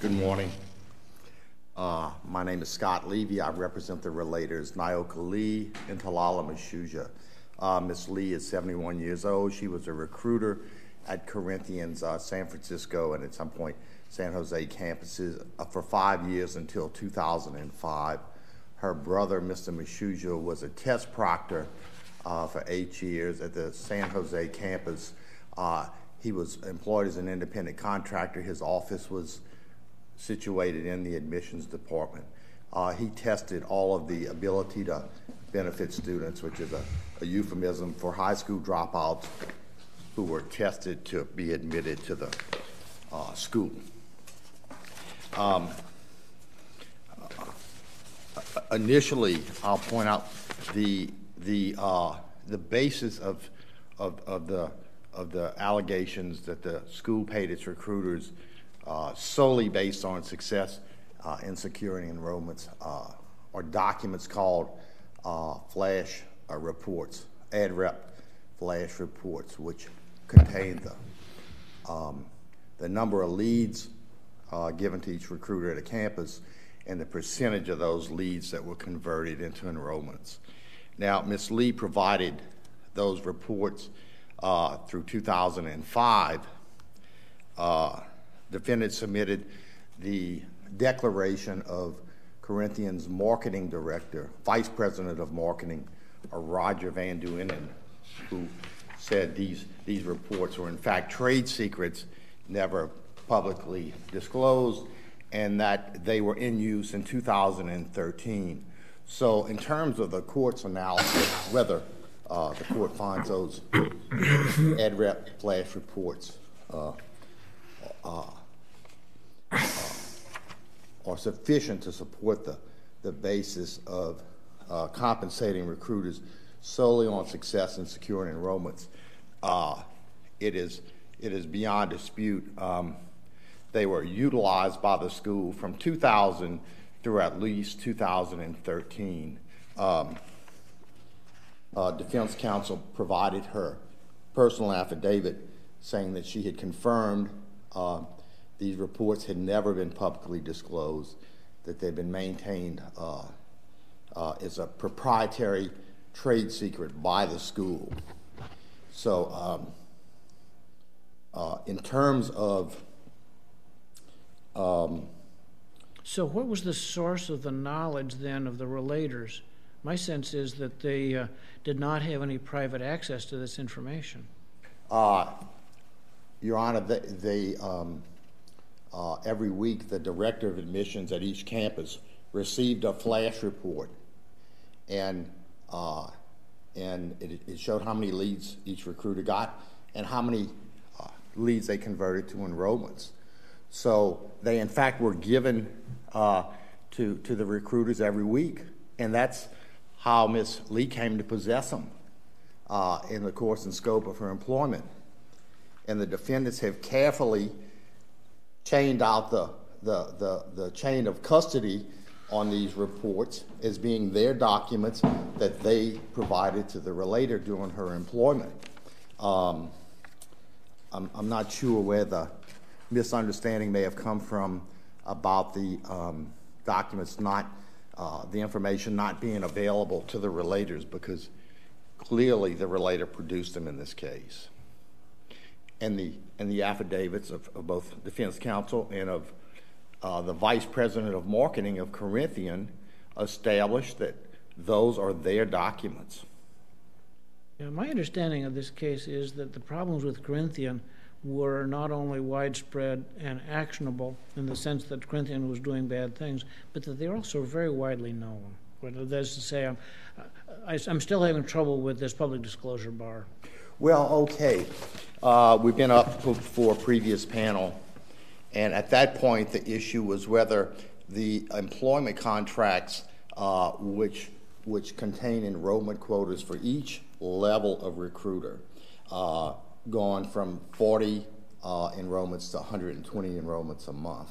Good morning. Uh, my name is Scott Levy. I represent the relators Nyoka Lee and Talala Mashuja. Uh, Miss Lee is 71 years old. She was a recruiter at Corinthians uh, San Francisco and at some point San Jose campuses uh, for five years until 2005. Her brother, Mr. Mashuja, was a test proctor uh, for eight years at the San Jose campus. Uh, he was employed as an independent contractor. His office was situated in the admissions department. Uh, he tested all of the ability to benefit students, which is a, a euphemism for high school dropouts who were tested to be admitted to the uh, school. Um, initially, I'll point out the the uh, the basis of, of of the of the allegations that the school paid its recruiters solely based on success uh, in securing enrollments uh, or documents called uh, flash uh, reports, ad rep flash reports, which contain the, um, the number of leads given to each recruiter at a campus and the percentage of those leads that were converted into enrollments. Now, Ms. Lee provided those reports uh, through 2005. Uh, defendant submitted the declaration of Corinthians marketing director, vice president of marketing, Roger Van Duinen, who said these, these reports were in fact trade secrets, never publicly disclosed, and that they were in use in 2013. So, in terms of the court's analysis, whether uh, the court finds those ad rep flash reports uh, uh, are sufficient to support the, the basis of uh, compensating recruiters solely on success in securing enrollments. Uh, it, is, it is beyond dispute. Um, they were utilized by the school from 2000 through at least 2013. Um, uh, defense counsel provided her personal affidavit saying that she had confirmed uh, these reports had never been publicly disclosed, that they've been maintained uh, uh, as a proprietary trade secret by the school. So, um, uh, in terms of um, so, what was the source of the knowledge then of the relators? My sense is that they uh, did not have any private access to this information. Uh, Your Honor, they, they um, uh, every week the director of admissions at each campus received a flash report, and uh, and it, it, showed how many leads each recruiter got and how many uh, leads they converted to enrollments. So they in fact were given uh, to to the recruiters every week, and that's how Miss Lee came to possess them uh, in the course and scope of her employment. And the defendants have carefully chained out the, the, the, the chain of custody on these reports as being their documents that they provided to the relator during her employment. Um, I'm, I'm, not sure where the misunderstanding may have come from about the um, documents not, uh, the information not being available to the relators because clearly the relator produced them in this case and the and the affidavits of, both defense counsel and of uh, the vice president of marketing of Corinthian established that those are their documents. My understanding of this case is that the problems with Corinthian were not only widespread and actionable in the sense that Corinthian was doing bad things, but that they're also very widely known. That is to say, I'm, still having trouble with this public disclosure bar. Well, okay. Uh, we've been up for a previous panel, and at that point, the issue was whether the employment contracts, uh, which which contain enrollment quotas for each level of recruiter, uh, gone from 40 uh, enrollments to 120 enrollments a month,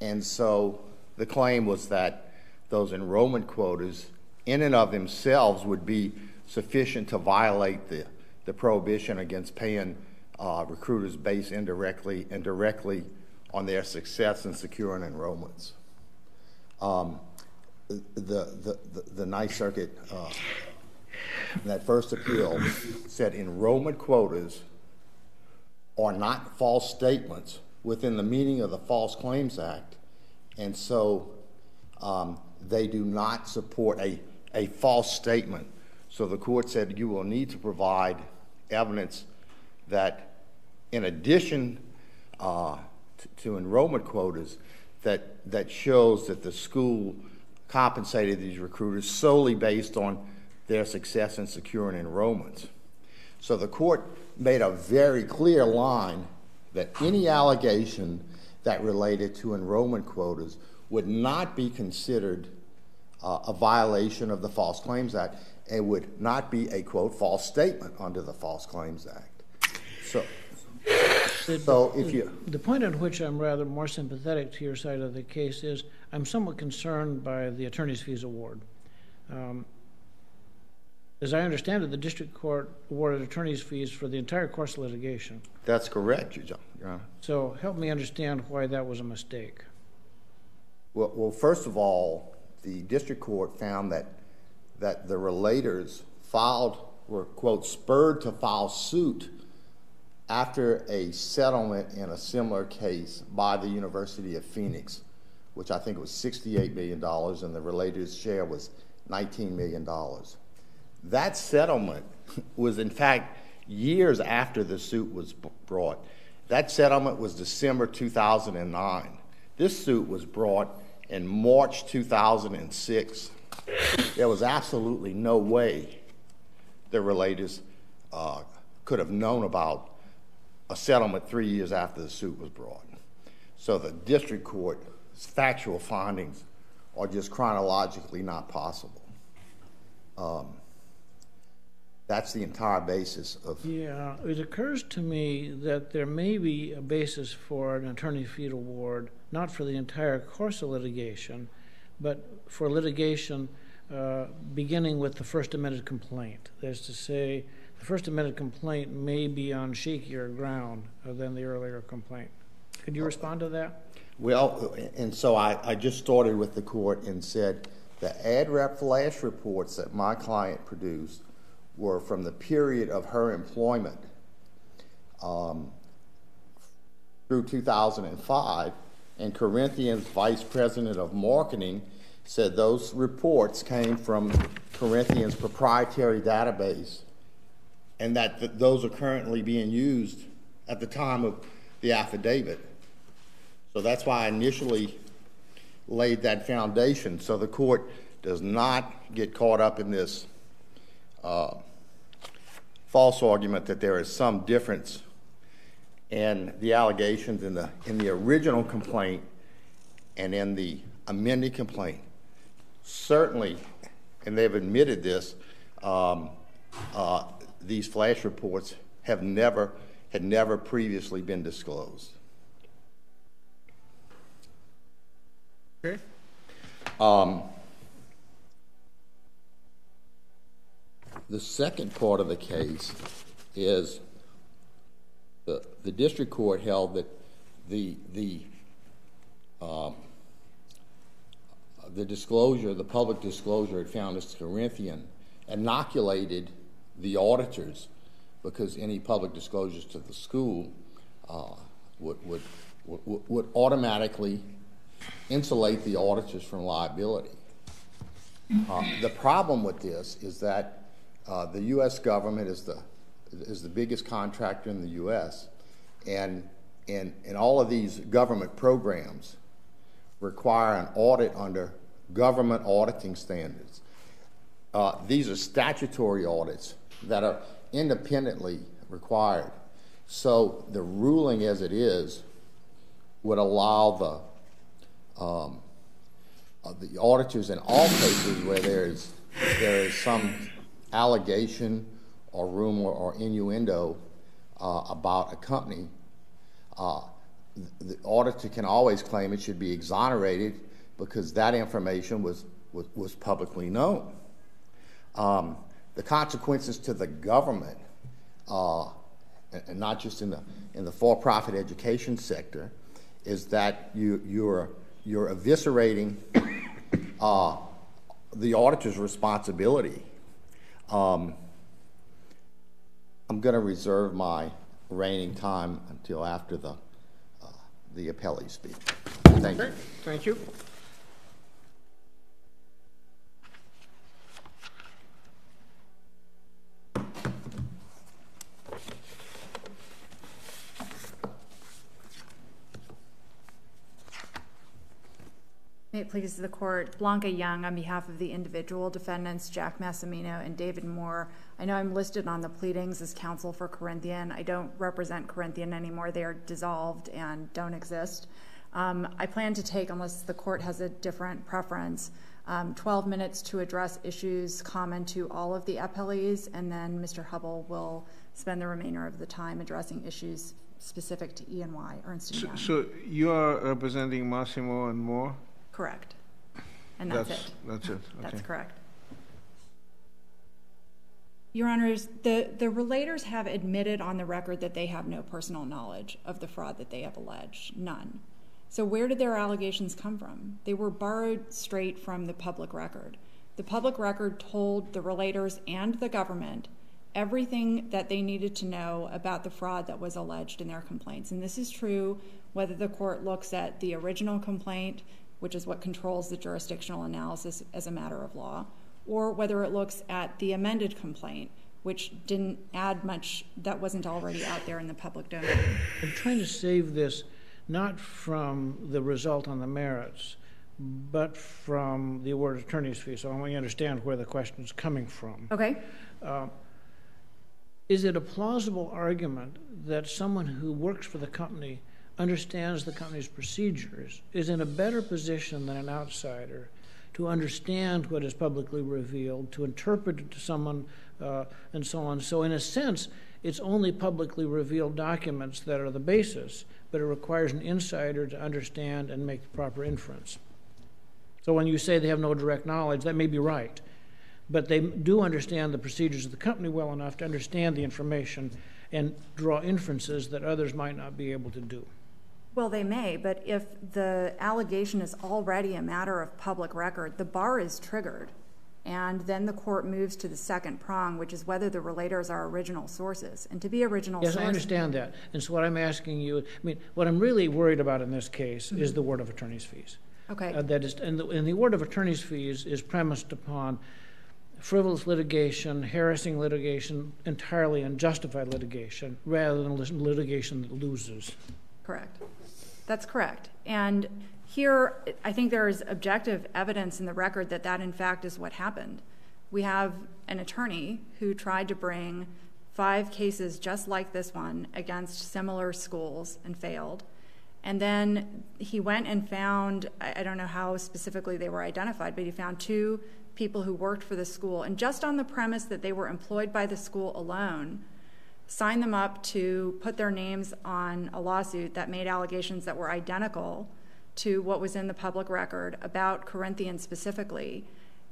and so the claim was that those enrollment quotas, in and of themselves, would be sufficient to violate the the prohibition against paying uh, recruiters based indirectly and directly on their success in securing enrollments. Um, the, the, the, the Ninth Circuit, uh, that first appeal, said enrollment quotas are not false statements within the meaning of the False Claims Act, and so um, they do not support a, a false statement. So the court said you will need to provide evidence that, in addition uh, to, to enrollment quotas, that, that shows that the school compensated these recruiters solely based on their success in securing enrollments. So the court made a very clear line that any allegation that related to enrollment quotas would not be considered uh, a violation of the False Claims Act and would not be a quote false statement under the False Claims Act. So, so if you the point at which I'm rather more sympathetic to your side of the case is I'm somewhat concerned by the attorney's fees award. Um, as I understand it, the district court awarded attorney's fees for the entire course of litigation. That's correct, Your Honor. So help me understand why that was a mistake. Well, well, first of all, the district court found that that the relators filed were quote spurred to file suit after a settlement in a similar case by the University of Phoenix, which I think was $68 million, and the relators' share was $19 million. That settlement was, in fact, years after the suit was brought. That settlement was December 2009. This suit was brought in March 2006. There was absolutely no way the relators uh, could have known about a settlement three years after the suit was brought. So the district court's factual findings are just chronologically not possible. Um, that's the entire basis of. Yeah, it occurs to me that there may be a basis for an attorney fee award, not for the entire course of litigation, but for litigation uh, beginning with the first amended complaint. That is to say, the first amended complaint may be on shakier ground than the earlier complaint. Could you respond to that? Well, and so I, just started with the court and said the ad rep flash reports that my client produced were from the period of her employment um, through 2005, and Corinthian's vice president of marketing said those reports came from Corinthian's proprietary database and that th- those are currently being used at the time of the affidavit. So that's why I initially laid that foundation so the court does not get caught up in this uh, false argument that there is some difference in the allegations in the in the original complaint and in the amended complaint. Certainly, and they've admitted this. Um, uh, these flash reports have never had never previously been disclosed. Okay. Um, The second part of the case is the, district court held that the, the, um, the disclosure, the public disclosure it found as Corinthian, inoculated the auditors because any public disclosures to the school uh, would, would, would, would automatically insulate the auditors from liability. Uh, the problem with this is that uh, the U.S. government is the is the biggest contractor in the U.S. and all of these government programs require an audit under government auditing standards. Uh, these are statutory audits that are independently required. So the ruling as it is would allow the um, uh, the auditors in all cases where there is there is some allegation or rumor or innuendo uh, about a company, uh, the auditor can always claim it should be exonerated because that information was, was, was publicly known. Um, the consequences to the government, uh, and not just in the, in the for profit education sector, is that you, you're, you're eviscerating uh, the auditor's responsibility. Um, I'm going to reserve my reigning time until after the, uh, the appellee speak. Thank you. Thank you. May it please the court, Blanca Young on behalf of the individual defendants, Jack Massimino and David Moore. I know I'm listed on the pleadings as counsel for Corinthian. I don't represent Corinthian anymore. They are dissolved and don't exist. Um, I plan to take, unless the court has a different preference, um, 12 minutes to address issues common to all of the appellees, and then Mr. Hubble will spend the remainder of the time addressing issues specific to E&Y, Ernst & So, Young. so you are representing Massimo and Moore? Correct. And that's it. That's it, That's okay. correct. Your Honors, the, the relators have admitted on the record that they have no personal knowledge of the fraud that they have alleged, none. So where did their allegations come from? They were borrowed straight from the public record. The public record told the relators and the government everything that they needed to know about the fraud that was alleged in their complaints. And this is true whether the court looks at the original complaint, which is what controls the jurisdictional analysis as a matter of law, or whether it looks at the amended complaint, which didn't add much that wasn't already out there in the public domain. I'm trying to save this not from the result on the merits, but from the award of attorney's fees. So I want you to understand where the question is coming from. Okay? Uh, is it a plausible argument that someone who works for the company understands the company's procedures is in a better position than an outsider to understand what is publicly revealed, to interpret it to someone, uh, and so on? So, in a sense, it's only publicly revealed documents that are the basis, but it requires an insider to understand and make the proper inference. So, when you say they have no direct knowledge, that may be right but they do understand the procedures of the company well enough to understand the information and draw inferences that others might not be able to do. Well, they may, but if the allegation is already a matter of public record, the bar is triggered. And then the court moves to the second prong, which is whether the relators are original sources. And to be original Yes, sources. I understand that. And so, what I'm asking you, I mean, what I'm really worried about in this case is the award of attorney's fees. Okay. Uh, that is, and the, and the award of attorney's fees is premised upon frivolous litigation, harassing litigation, entirely unjustified litigation, rather than litigation that loses. Correct. That's correct. And here, I think there is objective evidence in the record that that, in fact, is what happened. We have an attorney who tried to bring five cases just like this one against similar schools and failed. And then he went and found, I don't know how specifically they were identified, but he found two people who worked for the school. And just on the premise that they were employed by the school alone, signed them up to put their names on a lawsuit that made allegations that were identical to what was in the public record about Corinthians specifically.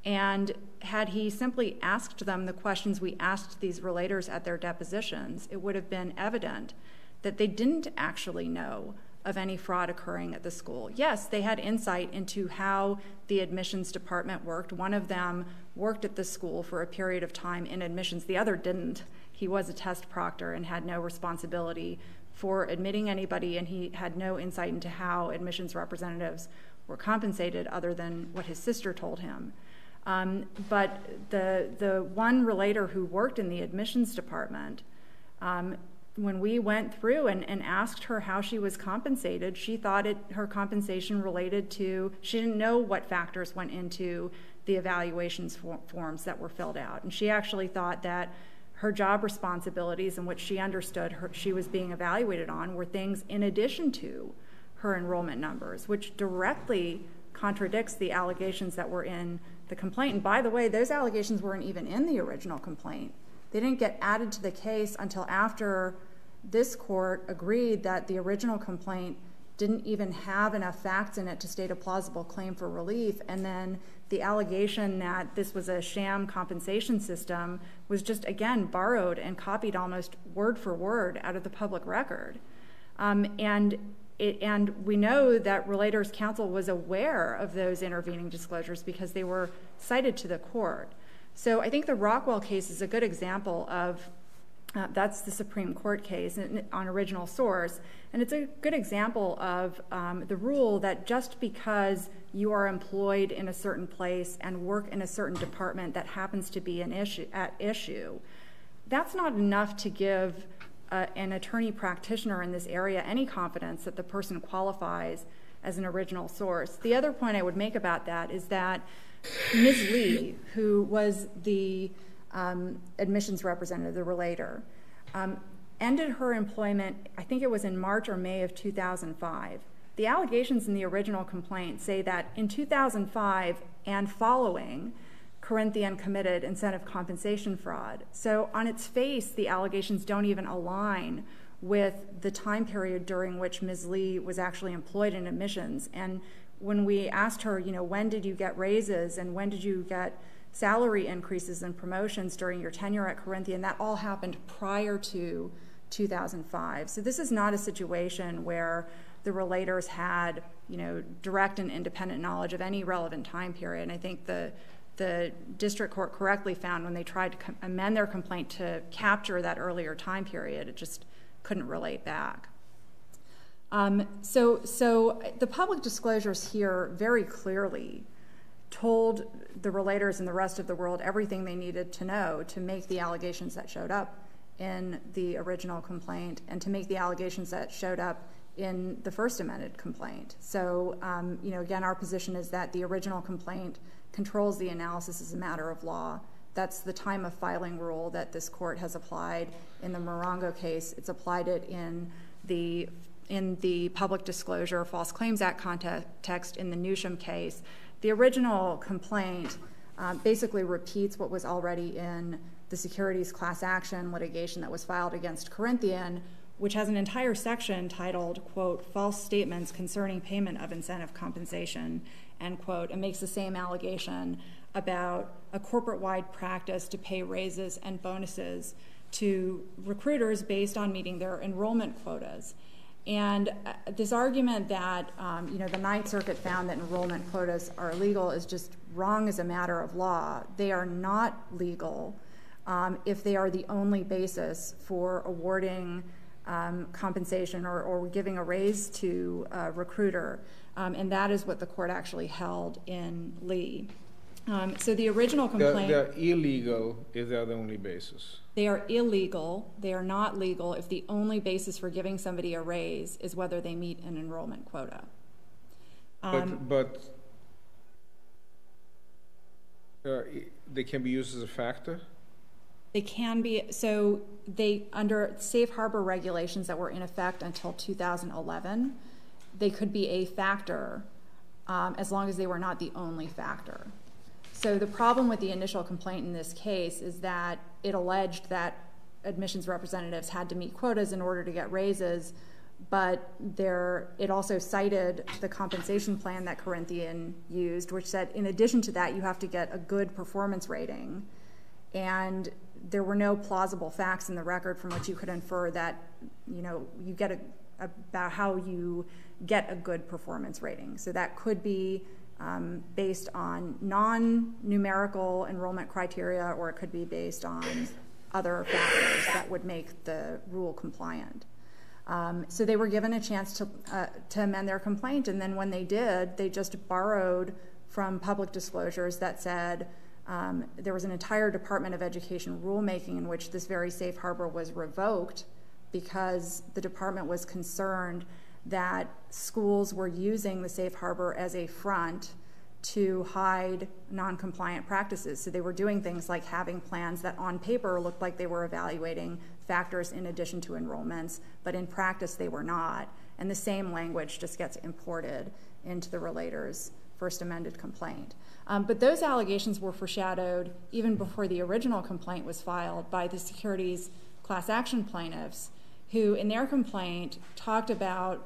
And had he simply asked them the questions we asked these relators at their depositions, it would have been evident that they didn't actually know of any fraud occurring at the school. Yes, they had insight into how the admissions department worked. One of them worked at the school for a period of time in admissions, the other didn't. He was a test proctor and had no responsibility for admitting anybody, and he had no insight into how admissions representatives were compensated other than what his sister told him. Um, but the, the one relator who worked in the admissions department, um, when we went through and, and asked her how she was compensated, she thought it, her compensation related to, she didn't know what factors went into the evaluations for, forms that were filled out. And she actually thought that her job responsibilities and what she understood her, she was being evaluated on were things in addition to her enrollment numbers, which directly contradicts the allegations that were in the complaint. And by the way, those allegations weren't even in the original complaint. They didn't get added to the case until after this court agreed that the original complaint didn't even have enough facts in it to state a plausible claim for relief. And then the allegation that this was a sham compensation system was just, again, borrowed and copied almost word for word out of the public record. Um, and and we know that Relators Counsel was aware of those intervening disclosures because they were cited to the court. So I think the Rockwell case is a good example of that's the Supreme Court case on original source. And it's a good example of um, the rule that just because you are employed in a certain place and work in a certain department that happens to be an issue, at issue, that's not enough to give uh, an attorney practitioner in this area any confidence that the person qualifies as an original source. The other point I would make about that is that Ms. Lee, who was the admissions representative, the relator, um, ended her employment, I think it was in March or May of 2005. The allegations in the original complaint say that in 2005 and following, Corinthian committed incentive compensation fraud. So, on its face, the allegations don't even align with the time period during which Ms. Lee was actually employed in admissions. And when we asked her, you know, when did you get raises and when did you get salary increases and promotions during your tenure at Corinthian, that all happened prior to 2005. So this is not a situation where the relators had, you know, direct and independent knowledge of any relevant time period. And I think the the district court correctly found when they tried to amend their complaint to capture that earlier time period, it just couldn't relate back. Um, so, so the public disclosures here very clearly told the relators and the rest of the world everything they needed to know to make the allegations that showed up in the original complaint and to make the allegations that showed up in the first amended complaint. So, um, you know, again, our position is that the original complaint controls the analysis as a matter of law. That's the time of filing rule that this court has applied in the Morongo case. It's applied it in the in the public disclosure false claims act context in the newsham case the original complaint uh, basically repeats what was already in the securities class action litigation that was filed against Corinthian, which has an entire section titled, quote, false statements concerning payment of incentive compensation, end quote, and makes the same allegation about a corporate wide practice to pay raises and bonuses to recruiters based on meeting their enrollment quotas. And uh, this argument that um, you know the Ninth Circuit found that enrollment quotas are illegal is just wrong as a matter of law. They are not legal um, if they are the only basis for awarding um, compensation or, giving a raise to a recruiter. And that is what the court actually held in Lee. Um, so the original complaint. They're, they're illegal if they're the only basis. They are illegal. They are not legal if the only basis for giving somebody a raise is whether they meet an enrollment quota. Um, but but uh, they can be used as a factor? They can be. So they, under safe harbor regulations that were in effect until 2011, they could be a factor um, as long as they were not the only factor. So the problem with the initial complaint in this case is that it alleged that admissions representatives had to meet quotas in order to get raises, but there it also cited the compensation plan that Corinthian used, which said in addition to that you have to get a good performance rating, and there were no plausible facts in the record from which you could infer that you know you get a, about how you get a good performance rating. So that could be based on non-numerical enrollment criteria, or it could be based on other factors that would make the rule compliant. Um, so they were given a chance to, uh, to amend their complaint, and then when they did, they just borrowed from public disclosures that said um, there was an entire Department of Education rulemaking in which this very safe harbor was revoked because the department was concerned that schools were using the safe harbor as a front to hide non-compliant practices. So they were doing things like having plans that on paper looked like they were evaluating factors in addition to enrollments, but in practice they were not. And the same language just gets imported into the relator's first amended complaint. Um, but those allegations were foreshadowed even before the original complaint was filed by the securities class action plaintiffs, who in their complaint talked about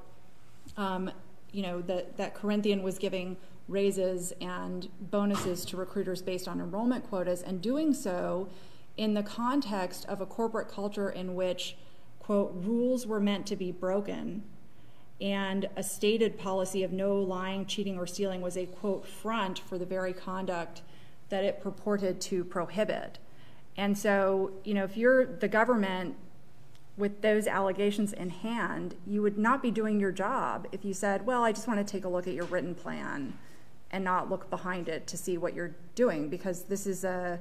Um, you know, that, that Corinthian was giving raises and bonuses to recruiters based on enrollment quotas, and doing so in the context of a corporate culture in which, quote, rules were meant to be broken and a stated policy of no lying, cheating, or stealing was a quote front for the very conduct that it purported to prohibit. And so, you know, if you're the government with those allegations in hand, you would not be doing your job if you said, well, I just want to take a look at your written plan and not look behind it to see what you're doing because this is a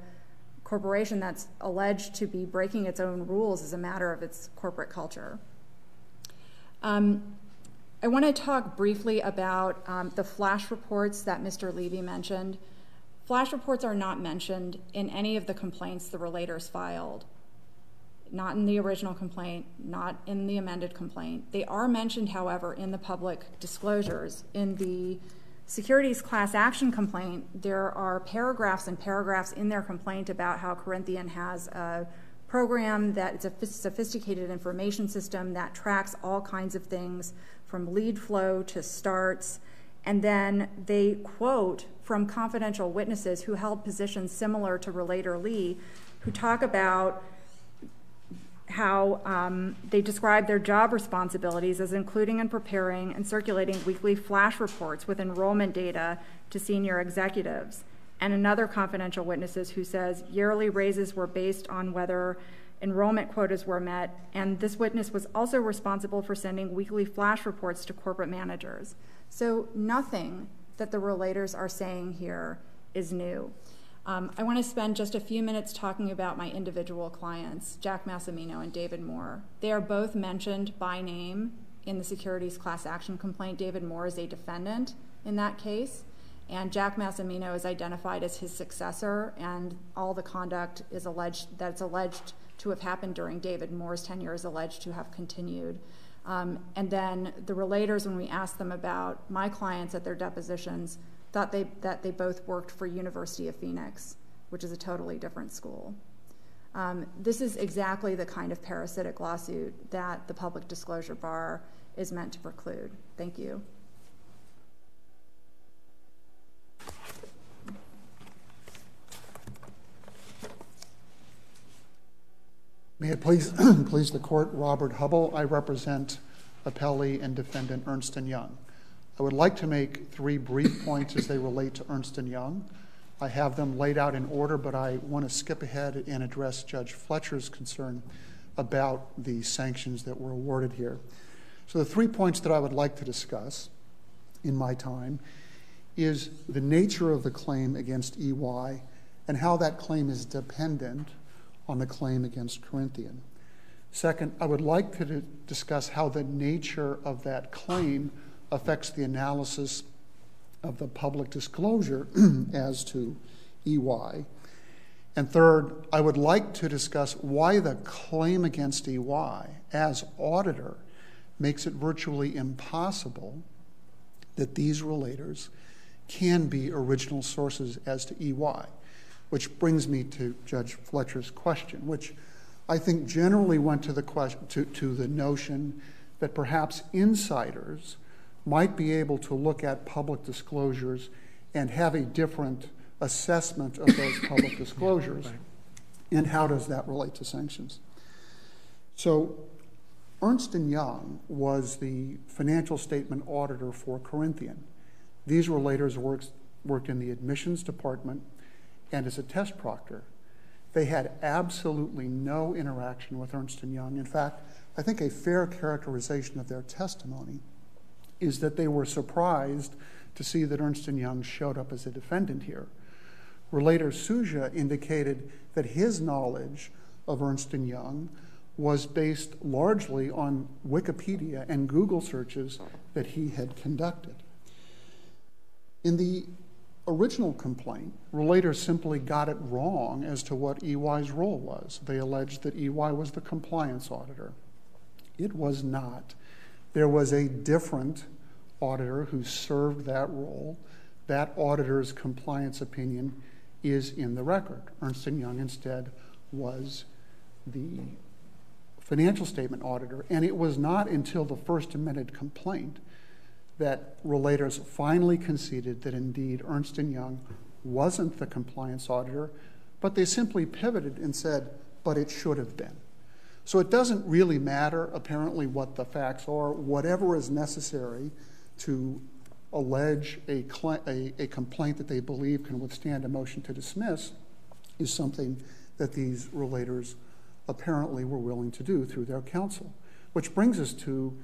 corporation that's alleged to be breaking its own rules as a matter of its corporate culture. Um, I want to talk briefly about um, the flash reports that Mr. Levy mentioned. Flash reports are not mentioned in any of the complaints the relators filed, not in the original complaint, not in the amended complaint. They are mentioned, however, in the public disclosures. In the securities class action complaint, there are paragraphs and paragraphs in their complaint about how Corinthian has a program that it's a sophisticated information system that tracks all kinds of things from lead flow to starts. And then they quote from confidential witnesses who held positions similar to Relator Lee, who talk about how um, they describe their job responsibilities as including and preparing and circulating weekly flash reports with enrollment data to senior executives. And another confidential witnesses who says yearly raises were based on whether enrollment quotas were met, and this witness was also responsible for sending weekly flash reports to corporate managers. So nothing that the relators are saying here is new. Um, I want to spend just a few minutes talking about my individual clients, Jack Massimino and David Moore. They are both mentioned by name in the securities class action complaint. David Moore is a defendant in that case, and Jack Massimino is identified as his successor, and all the conduct is alleged that's alleged to have happened during David Moore's tenure is alleged to have continued. Um, and then the relators, when we asked them about my clients at their depositions, thought they, that they both worked for University of Phoenix, which is a totally different school. Um, this is exactly the kind of parasitic lawsuit that the public disclosure bar is meant to preclude. Thank you. May it please, please the court, Robert Hubble. I represent appellee and defendant Ernst & Young. I would like to make three brief points as they relate to Ernst & Young. I have them laid out in order, but I want to skip ahead and address Judge Fletcher's concern about the sanctions that were awarded here. So the three points that I would like to discuss in my time is the nature of the claim against EY and how that claim is dependent on the claim against Corinthian. Second, I would like to discuss how the nature of that claim affects the analysis of the public disclosure as to EY. And third, I would like to discuss why the claim against EY as auditor makes it virtually impossible that these relators can be original sources as to EY. Which brings me to Judge Fletcher's question, which I think generally went to the, question, to, to the notion that perhaps insiders might be able to look at public disclosures and have a different assessment of those public disclosures. And how does that relate to sanctions? So, Ernst & Young was the financial statement auditor for Corinthian. These relators worked, worked in the admissions department and as a test proctor. They had absolutely no interaction with Ernst & Young. In fact, I think a fair characterization of their testimony is that they were surprised to see that Ernst & Young showed up as a defendant here. Relator Suja indicated that his knowledge of Ernst & Young was based largely on Wikipedia and Google searches that he had conducted. In the original complaint, Relator simply got it wrong as to what EY's role was. They alleged that EY was the compliance auditor. It was not. There was a different auditor who served that role. That auditor's compliance opinion is in the record. Ernst & Young instead was the financial statement auditor, and it was not until the first amended complaint that relators finally conceded that indeed Ernst & Young wasn't the compliance auditor, but they simply pivoted and said, but it should have been. So it doesn't really matter, apparently, what the facts are. Whatever is necessary to allege a, complaint that they believe can withstand a motion to dismiss is something that these relators apparently were willing to do through their counsel. Which brings us to,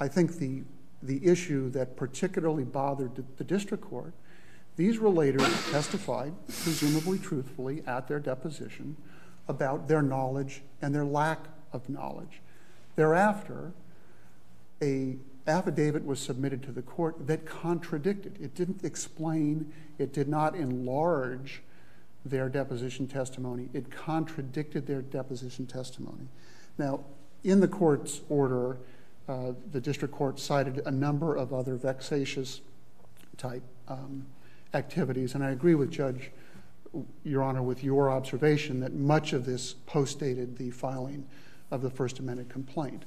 I think, the, the issue that particularly bothered the district court. These relators testified, presumably truthfully, at their deposition about their knowledge and their lack of knowledge. Thereafter, a affidavit was submitted to the court that contradicted. It didn't explain, it did not enlarge their deposition testimony. It contradicted their deposition testimony. Now, in the court's order, uh, the district court cited a number of other vexatious type um, activities, and I agree with Judge, Your Honor, with your observation that much of this postdated the filing of the First amended complaint.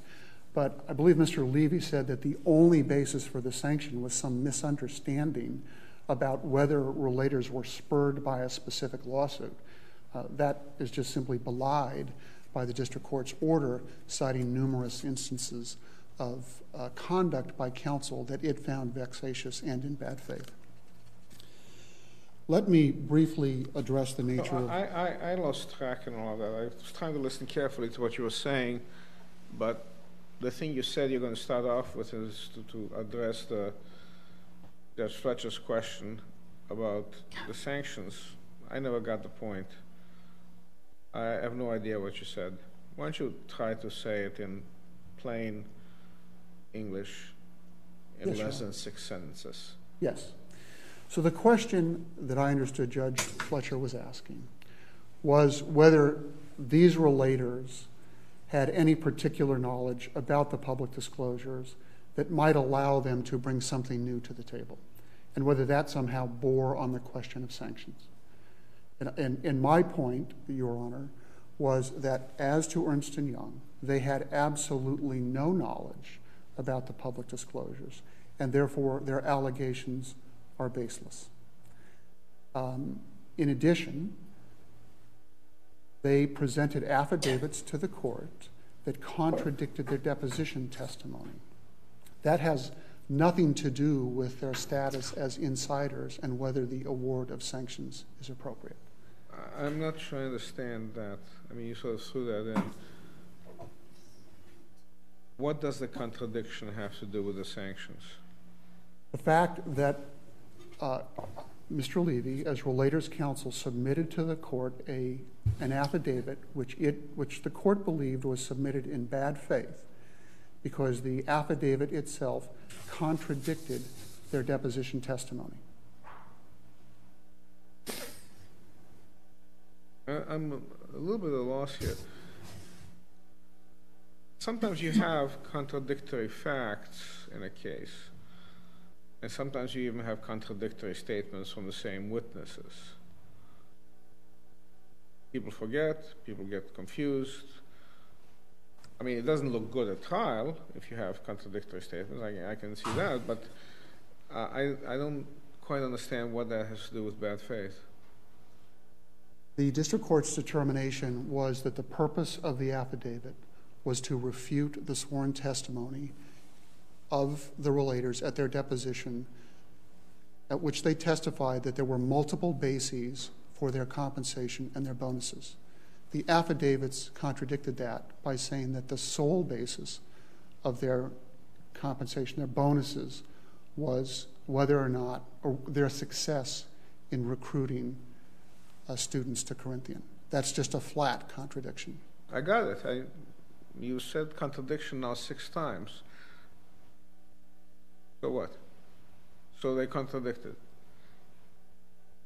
But I believe Mr. Levy said that the only basis for the sanction was some misunderstanding about whether relators were spurred by a specific lawsuit. Uh, that is just simply belied by the district court's order, citing numerous instances of uh, conduct by counsel that it found vexatious and in bad faith. Let me briefly address the nature no, of. I, I, I lost track and all of that. I was trying to listen carefully to what you were saying, but the thing you said you're going to start off with is to, to address the Judge Fletcher's question about the sanctions. I never got the point. I have no idea what you said. Why don't you try to say it in plain English in yes, less than six sentences? Yes. So the question that I understood Judge Fletcher was asking was whether these relators had any particular knowledge about the public disclosures that might allow them to bring something new to the table, and whether that somehow bore on the question of sanctions. And, and, and my point, Your Honor, was that as to Ernst & Young, they had absolutely no knowledge about the public disclosures, and therefore their allegations are baseless. Um, in addition, they presented affidavits to the court that contradicted their deposition testimony. That has nothing to do with their status as insiders and whether the award of sanctions is appropriate. I'm not sure I understand that. I mean, you sort of threw that in. What does the contradiction have to do with the sanctions? The fact that Mr. Levy, as Relators Counsel, submitted to the court a, an affidavit which, it, which the court believed was submitted in bad faith because the affidavit itself contradicted their deposition testimony. I'm a little bit at a loss here. Sometimes you have contradictory facts in a case. And sometimes you even have contradictory statements from the same witnesses. People forget, people get confused. I mean, it doesn't look good at trial if you have contradictory statements. I, I can see that, but uh, I, I don't quite understand what that has to do with bad faith. The district court's determination was that the purpose of the affidavit was to refute the sworn testimony of the relators at their deposition, at which they testified that there were multiple bases for their compensation and their bonuses. The affidavits contradicted that by saying that the sole basis of their compensation, their bonuses, was whether or not, their success in recruiting uh, students to Corinthian. That's just a flat contradiction. I got it. You said contradiction now six times. So what? So they contradicted.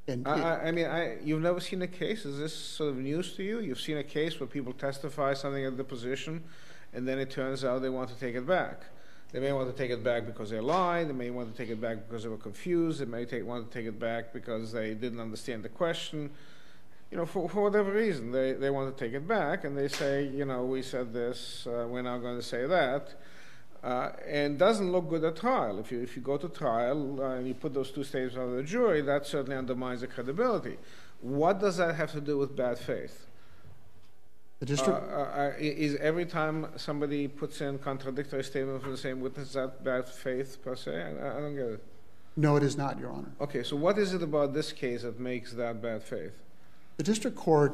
And I, I, I mean, I, you've never seen a case. Is this sort of news to you? You've seen a case where people testify something at the position, and then it turns out they want to take it back. They may want to take it back because they lied. They may want to take it back because they were confused. They may take, want to take it back because they didn't understand the question. You know, for, for whatever reason, they, they want to take it back, and they say, you know, we said this, uh, we're now going to say that and doesn't look good at trial. If you, if you go to trial uh, and you put those two statements on the jury, that certainly undermines the credibility. What does that have to do with bad faith? The Uh, district, uh, i- Is every time somebody puts in contradictory statement from the same witness that bad faith per se? I I don't get it. no, it is not, Your Honor. Okay, so what is it about this case that makes that bad faith? The district court,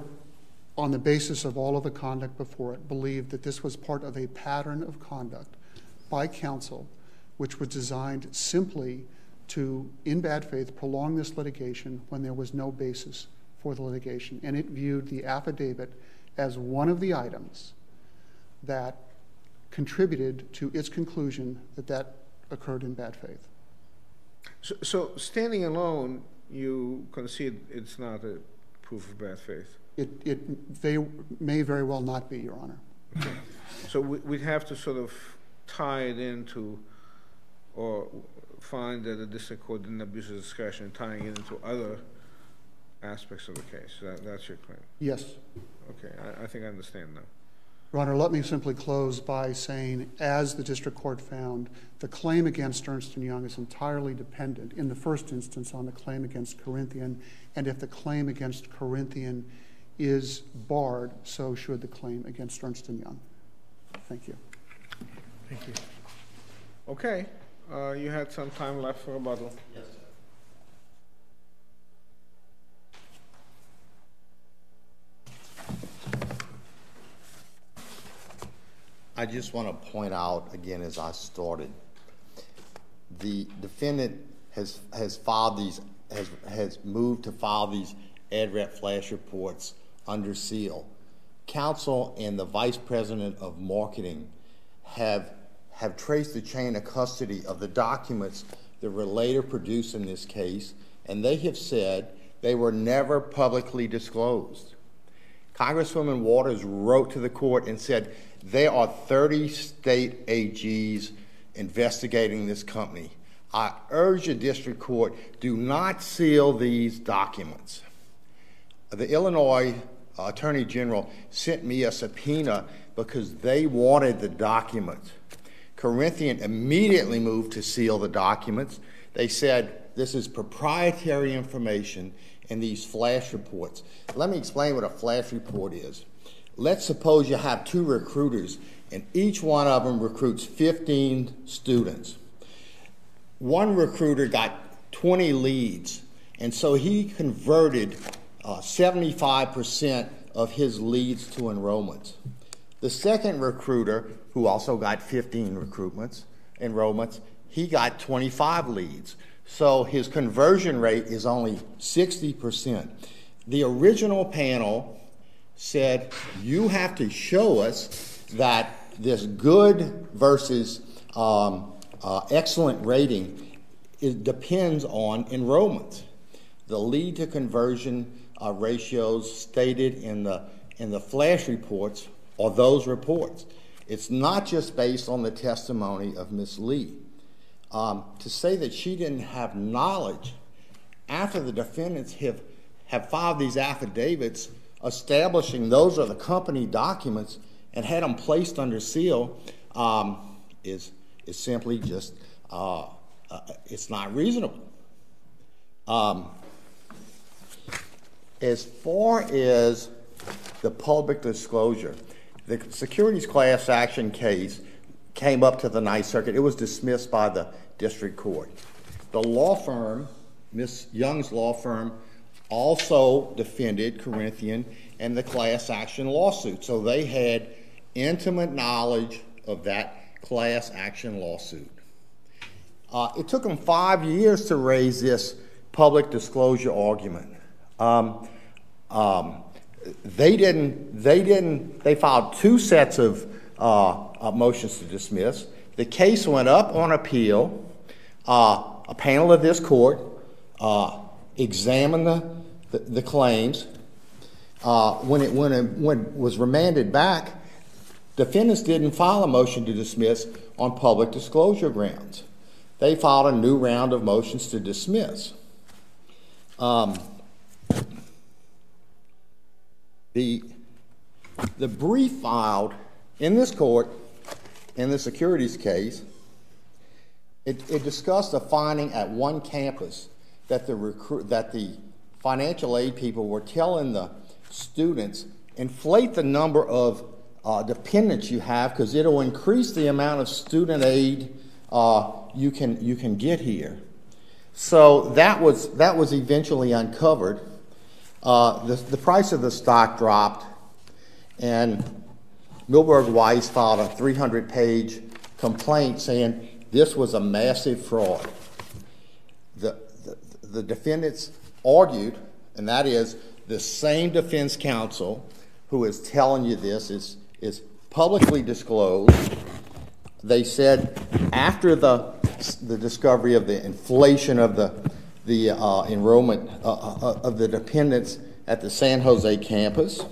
on the basis of all of the conduct before it, believed that this was part of a pattern of conduct by counsel, which was designed simply to, in bad faith, prolong this litigation when there was no basis for the litigation. And it viewed the affidavit as one of the items that contributed to its conclusion that that occurred in bad faith. So- So standing alone, you concede it's not a proof of bad faith? It, it they may very well not be, Your Honor. So we- we'd have to sort of tie it into, or find that the district court didn't abuse its discretion, tying it into other aspects of the case. That- That's your claim? Yes. Okay, I I think I understand now. Your Honor, let me simply close by saying, as the district court found, the claim against Ernst & Young is entirely dependent, in the first instance, on the claim against Corinthian, and if the claim against Corinthian is barred, so should the claim against Ernst & Young. Thank you. Thank you. Okay, uh, you had some time left for rebuttal. Yes, sir. I just want to point out again as I started, the defendant has, has filed these, has, has moved to file these ad rep flash reports under seal. Counsel and the vice president of marketing have, have traced the chain of custody of the documents that were later produced in this case, and they have said they were never publicly disclosed. Congresswoman Waters wrote to the court and said there are 30 state AGs investigating this company. I urge the district court do not seal these documents. The Illinois Attorney General sent me a subpoena because they wanted the documents. Corinthian immediately moved to seal the documents. They said this is proprietary information in these flash reports. Let me explain what a flash report is. Let's suppose you have two recruiters, and each one of them recruits 15 students. One recruiter got 20 leads, and so he converted uh, 75% of his leads to enrollments. The second recruiter, who also got 15 recruitments, enrollments, he got 25 leads. So his conversion rate is only 60%. The original panel said, you have to show us that this good versus um, uh, excellent rating it depends on enrollment. The lead to conversion uh, ratios stated in the, in the flash reports are those reports. It's not just based on the testimony of Ms. Lee. Um, to say that she didn't have knowledge after the defendants have, have filed these affidavits establishing those are the company documents and had them placed under seal um, is, is simply just, uh, uh, it's not reasonable. Um, as far as the public disclosure, the securities class action case came up to the Ninth Circuit. It was dismissed by the district court. The law firm, Ms. Young's law firm, also defended Corinthian and the class action lawsuit. So they had intimate knowledge of that class action lawsuit. Uh, it took them five years to raise this public disclosure argument. Um, um, they didn't. They didn't. They filed two sets of uh, uh, motions to dismiss. The case went up on appeal. Uh, a panel of this court uh, examined the, claims. When it was remanded back, defendants didn't file a motion to dismiss on public disclosure grounds. They filed a new round of motions to dismiss. The, the brief filed in this court, in the securities case, it, it discussed a finding at one campus that the, recruit, that the financial aid people were telling the students inflate the number of uh, dependents you have because it'll increase the amount of student aid uh, you can you can get here. So that was that was eventually uncovered. Uh, the, the price of the stock dropped, and Milberg Weiss filed a 300 page complaint saying this was a massive fraud. The, the, the defendants argued, and that is the same defense counsel who is telling you this is, is publicly disclosed. They said after the, the discovery of the inflation of the, the uh, enrollment uh, uh, of the dependents at the San Jose campus,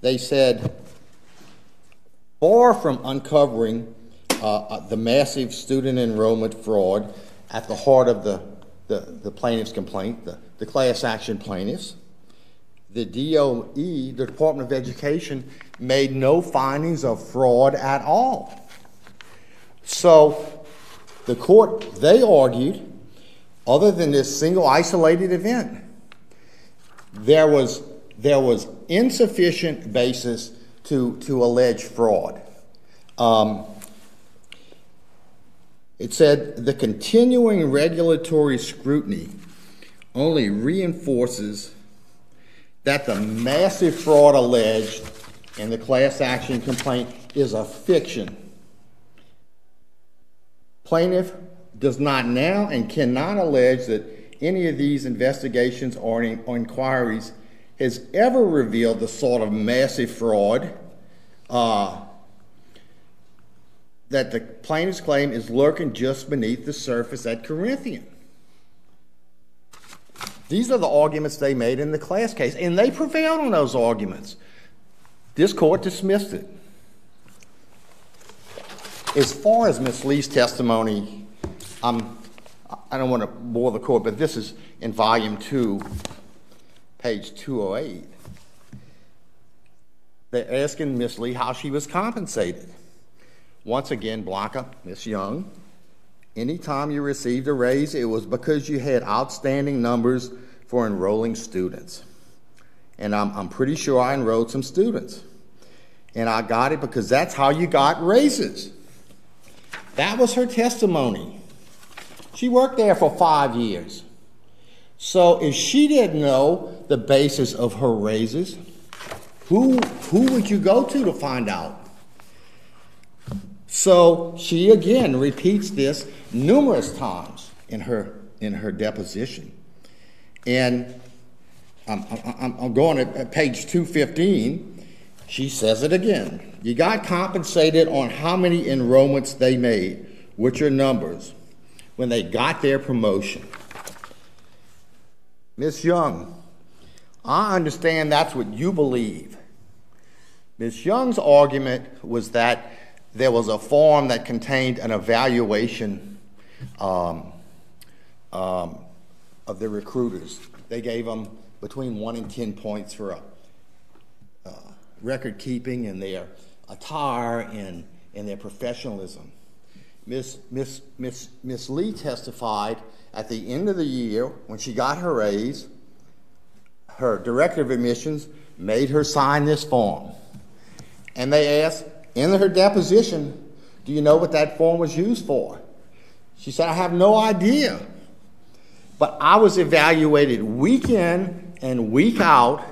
they said far from uncovering uh, uh, the massive student enrollment fraud at the heart of the, the, the plaintiff's complaint, the, the class action plaintiffs, the DOE, the Department of Education, made no findings of fraud at all. So the court, they argued, other than this single isolated event, there was, there was insufficient basis to, to allege fraud. Um, it said the continuing regulatory scrutiny only reinforces that the massive fraud alleged in the class action complaint is a fiction. Plaintiff does not now and cannot allege that any of these investigations or inquiries has ever revealed the sort of massive fraud uh, that the plaintiff's claim is lurking just beneath the surface at Corinthian. These are the arguments they made in the class case, and they prevailed on those arguments. This court dismissed it. As far as Ms. Lee's testimony, I don't want to bore the court, but this is in volume two, page 208. They're asking Ms. Lee how she was compensated. Once again, Blanca, Miss Young, anytime you received a raise, it was because you had outstanding numbers for enrolling students. And I'm, I'm pretty sure I enrolled some students. And I got it because that's how you got raises. That was her testimony. She worked there for five years. So if she didn't know the basis of her raises, who, who would you go to to find out? So she again repeats this numerous times in her in her deposition. And I'm, I'm, I'm going to uh, page 215. She says it again. You got compensated on how many enrollments they made, which are numbers, when they got their promotion. Miss Young, I understand that's what you believe. Miss Young's argument was that there was a form that contained an evaluation um, um, of the recruiters. They gave them between one and 10 points for a, uh, record keeping and their attire and, and their professionalism. Miss, Miss, Miss, Miss Lee testified at the end of the year when she got her raise, her director of admissions made her sign this form. And they asked, in her deposition, do you know what that form was used for? She said, I have no idea. But I was evaluated week in and week out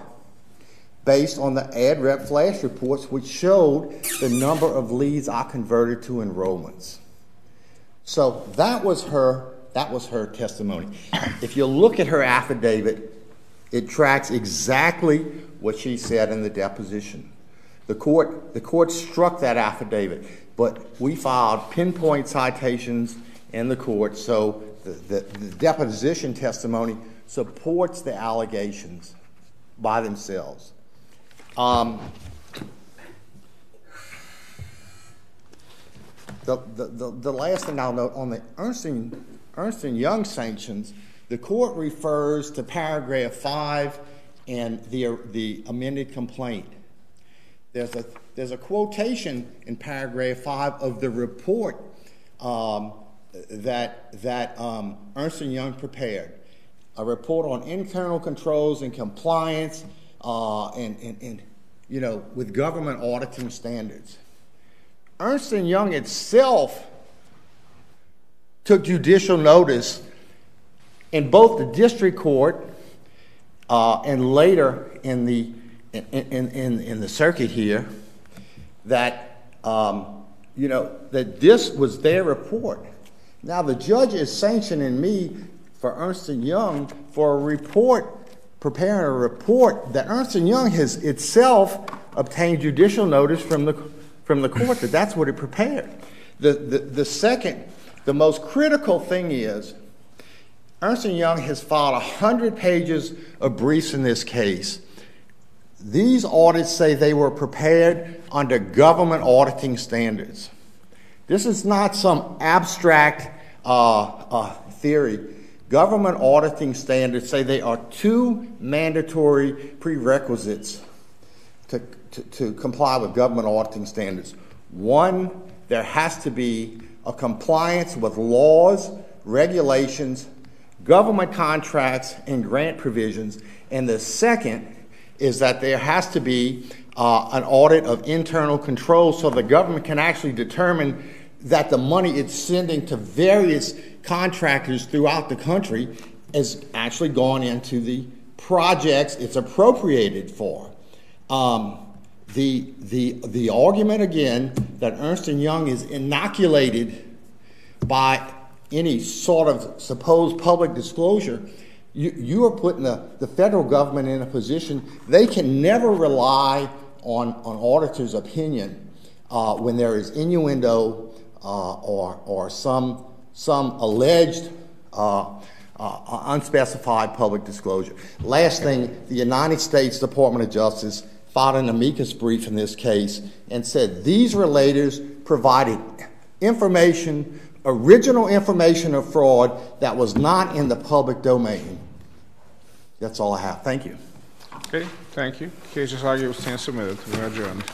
based on the ad rep flash reports, which showed the number of leads I converted to enrollments. So that was her that was her testimony. If you look at her affidavit, it tracks exactly what she said in the deposition. The court, the court struck that affidavit, but we filed pinpoint citations in the court, so the, the, the deposition testimony supports the allegations by themselves. Um, the, last thing I'll note on the Ernst Young sanctions, the court refers to paragraph 5 and the, the amended complaint. There's a, there's a quotation in paragraph five of the report um, that, that um, Ernst & Young prepared, a report on internal controls and compliance uh, and, and, and, you know, with government auditing standards. Ernst Young itself took judicial notice in both the district court uh, and later in the in, in, in, the circuit here that um, you know that this was their report. Now the judge is sanctioning me for Ernst Young for a report, preparing a report that Ernst Young has itself obtained judicial notice from the from the court that that's what it prepared. The second, the most critical thing is Ernst & Young has filed 100 pages of briefs in this case. These audits say they were prepared under government auditing standards. This is not some abstract uh, uh, theory. Government auditing standards say they are two mandatory prerequisites to, comply with government auditing standards. One, there has to be a compliance with laws, regulations, government contracts and grant provisions. And the second is that there has to be uh, an audit of internal control so the government can actually determine that the money it's sending to various contractors throughout the country is actually gone into the projects it's appropriated for. Um, the, the, the argument again that Ernst & Young is inoculated by any sort of supposed public disclosure, you, are putting the, the federal government in a position they can never rely on, on auditors' opinion uh, when there is innuendo uh, or, or some, some alleged uh unspecified public disclosure. Last thing, the United States Department of Justice filed an amicus brief in this case and said these relators provided information original information of fraud that was not in the public domain. That's all I have. Thank you. Okay, thank you. Case is argued, stand submitted. We are adjourned.